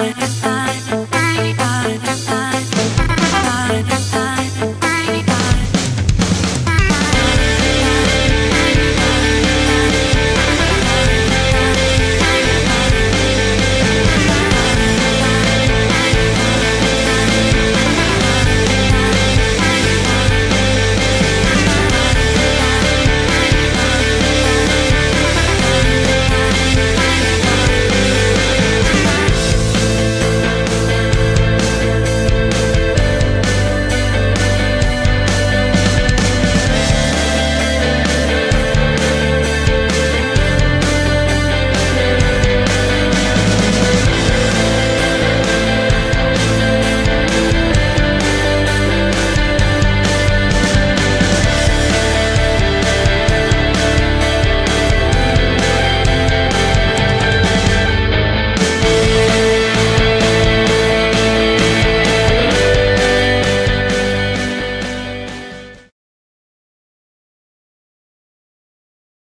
I, I.